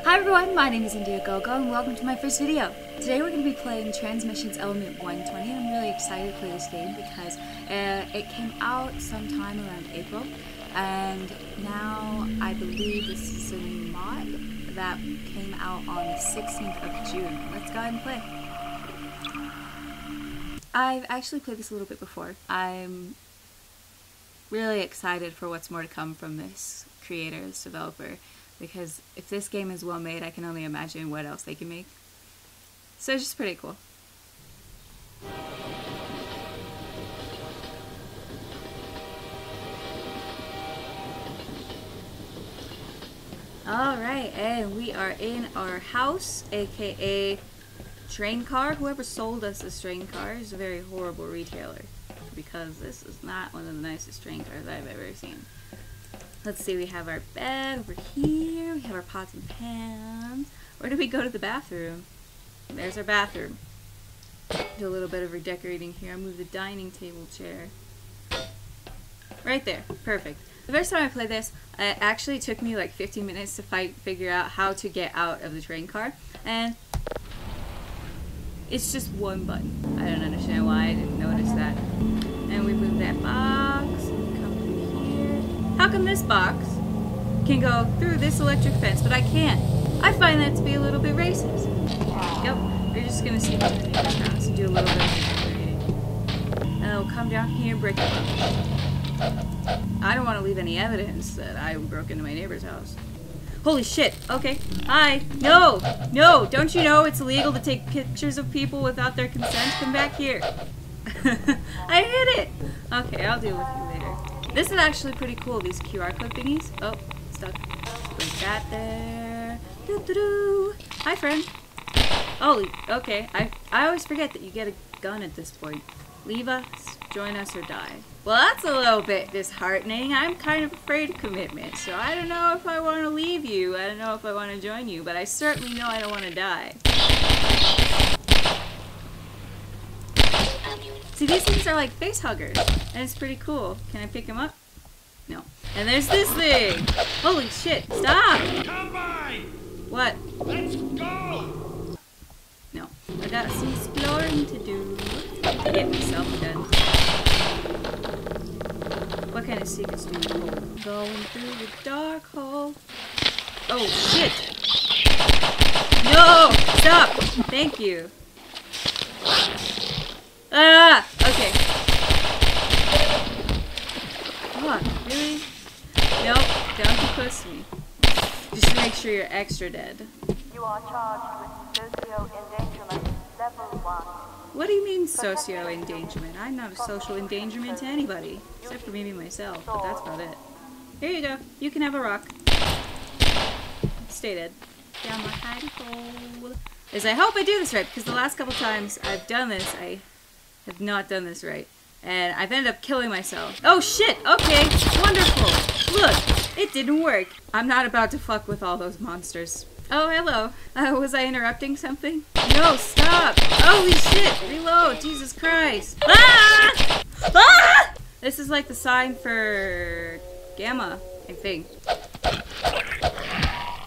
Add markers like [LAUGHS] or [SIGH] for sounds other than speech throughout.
Hi everyone, my name is Indyagogo and welcome to my first video. Today we're going to be playing Transmissions Element 120 and I'm really excited to play this game because uh, it came out sometime around April and now I believe this is a new mod that came out on the 16th of June. Let's go ahead and play. I've actually played this a little bit before. I'm really excited for what's more to come from this creator, this developer because if this game is well made, I can only imagine what else they can make. So it's just pretty cool. Alright, and we are in our house, aka train car. Whoever sold us this train car is a very horrible retailer because this is not one of the nicest train cars I've ever seen. Let's see, we have our bed over here. We have our pots and pans. Where do we go to the bathroom? There's our bathroom. Do a little bit of redecorating here. I'll move the dining table chair. Right there. Perfect. The first time I played this, it actually took me like 15 minutes to fight, figure out how to get out of the train car. And it's just one button. I don't understand why I didn't notice that. And we move that box. How come this box can go through this electric fence, but I can't? I find that to be a little bit racist. Yep, we're just gonna see the neighbor's house and do a little bit of decorating. And oh, then we'll come down here and break it up. I don't want to leave any evidence that I broke into my neighbor's house. Holy shit, okay. Hi. No, no, don't you know it's illegal to take pictures of people without their consent? Come back here. [LAUGHS] I hit it! Okay, I'll deal with you. This is actually pretty cool, these QR code thingies. Oh, stuck. Put that there. Doo -doo -doo. Hi, friend. Oh, okay. I, I always forget that you get a gun at this point. Leave us, join us, or die. Well, that's a little bit disheartening. I'm kind of afraid of commitment, so I don't know if I want to leave you. I don't know if I want to join you, but I certainly know I don't want to die. See, these things are like face huggers, and it's pretty cool. Can I pick them up? No. And there's this thing! Holy shit, stop! Come by! What? Let's go! No. I got some exploring to do to get myself done. What kind of secrets do you hold? Going through the dark hole. Oh, shit! No! Stop! Thank you. Ah! Okay. Come on, really? Nope, don't be close to me. Just to make sure you're extra dead. You are charged with socio-endangerment level 1. What do you mean socio endangerment? I'm not a social endangerment to anybody, except for maybe myself, but that's about it. Here you go. You can have a rock. Stay dead. Down my hidey hole. As I hope I do this right, because the last couple times I've done this, I have not done this right. And I've ended up killing myself. Oh shit! Okay, wonderful! Look, it didn't work. I'm not about to fuck with all those monsters. Oh, hello. Uh, was I interrupting something? No, stop! Holy shit! Reload! Jesus Christ! Ah! Ah! This is like the sign for Gamma, I think.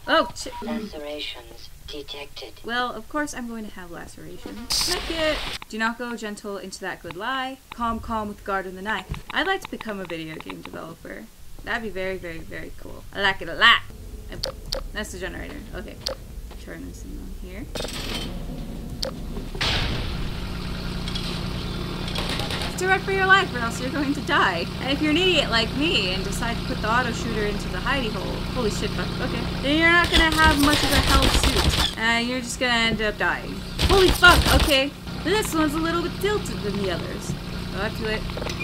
Oh, shit. Detected. Well, of course I'm going to have lacerations. Not yet. Do not go gentle into that good lie. Calm, calm with guard in the night. I'd like to become a video game developer. That'd be very, very, very cool. I like it a lot. That's the generator. Okay. Turn this on here. To run for your life or else you're going to die. And if you're an idiot like me and decide to put the auto shooter into the hidey hole, holy shit, fuck, okay, then you're not gonna have much of a health suit. And you're just gonna end up dying. Holy fuck, okay. This one's a little bit tilted than the others. Go up to it.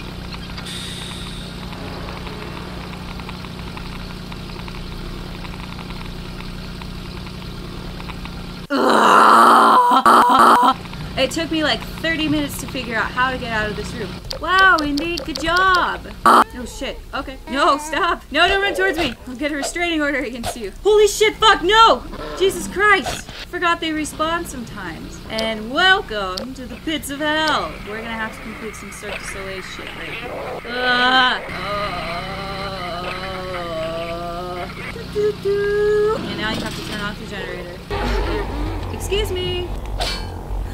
It took me like 30 minutes to figure out how to get out of this room. Wow, indeed, good job. Oh shit, okay. No, stop. No, don't run towards me. I'll get a restraining order against you. Holy shit, fuck, no! Jesus Christ. Forgot they respawn sometimes. And welcome to the pits of hell. We're gonna have to complete some Cirque du Soleil shit right. Ah. Oh. doo, doo. And now you have to turn off the generator. Excuse me.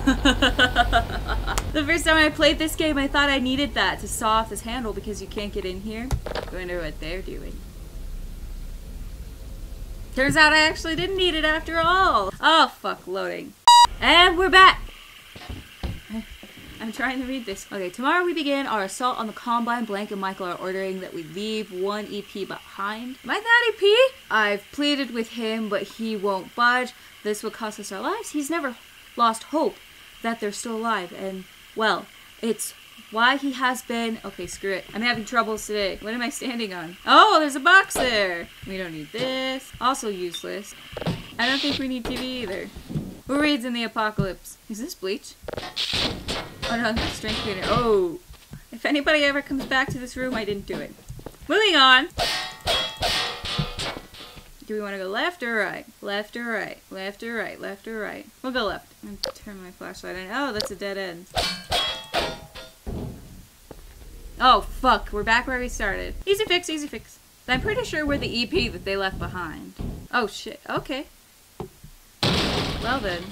[LAUGHS] the first time I played this game, I thought I needed that to saw off this handle because you can't get in here. I wonder what they're doing. Turns out I actually didn't need it after all. Oh, fuck, loading. And we're back. [LAUGHS] I'm trying to read this. Okay, tomorrow we begin our assault on the Combine. Blank and Michael are ordering that we leave one EP behind. Am I that EP? I've pleaded with him, but he won't budge. This will cost us our lives. He's never lost hope that they're still alive, and, well, it's why he has been. Okay, screw it. I'm having troubles today. What am I standing on? Oh, there's a box there. We don't need this. Also useless. I don't think we need TV either. Who reads in the apocalypse? Is this bleach? Oh no, strength cleaner. Oh. If anybody ever comes back to this room, I didn't do it. Moving on. Do we want to go left or right? Left or right? Left or right? Left or right? We'll go left. Turn my flashlight on. Oh, that's a dead end. Oh, fuck. We're back where we started. Easy fix, easy fix. I'm pretty sure we're the EP that they left behind. Oh, shit. Okay. Well then.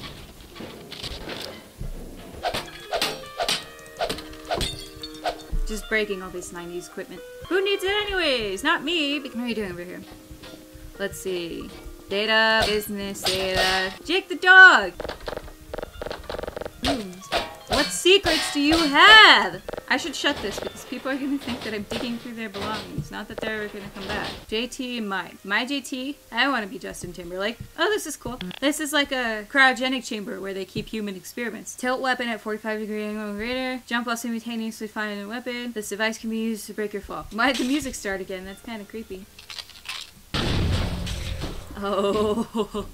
Just breaking all this 90s equipment. Who needs it anyways? Not me. What are you doing over here? Let's see. Data, business, data. Jake the dog! Hmm. What secrets do you have? I should shut this because people are gonna think that I'm digging through their belongings. Not that they're ever gonna come back. JT Mike. My JT? I want to be Justin Timberlake. Oh, this is cool. This is like a cryogenic chamber where they keep human experiments. Tilt weapon at 45 degree angle and greater. Jump while simultaneously finding a weapon. This device can be used to break your fall. Why did the music start again? That's kind of creepy. Oh,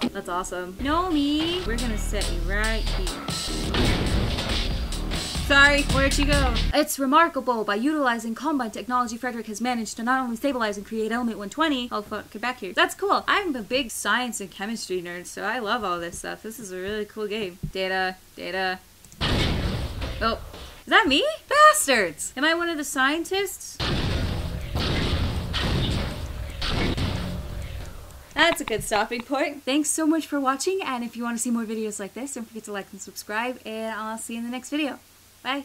[LAUGHS] that's awesome. No, me. We're gonna set you right here. Sorry, where'd you go? It's remarkable. By utilizing Combine technology, Frederick has managed to not only stabilize and create element 120. Oh, fuck, get back here. That's cool. I'm a big science and chemistry nerd, so I love all this stuff. This is a really cool game. Data, data. Oh, is that me? Bastards! Am I one of the scientists? That's a good stopping point. Thanks so much for watching, and if you want to see more videos like this, don't forget to like and subscribe, and I'll see you in the next video. Bye!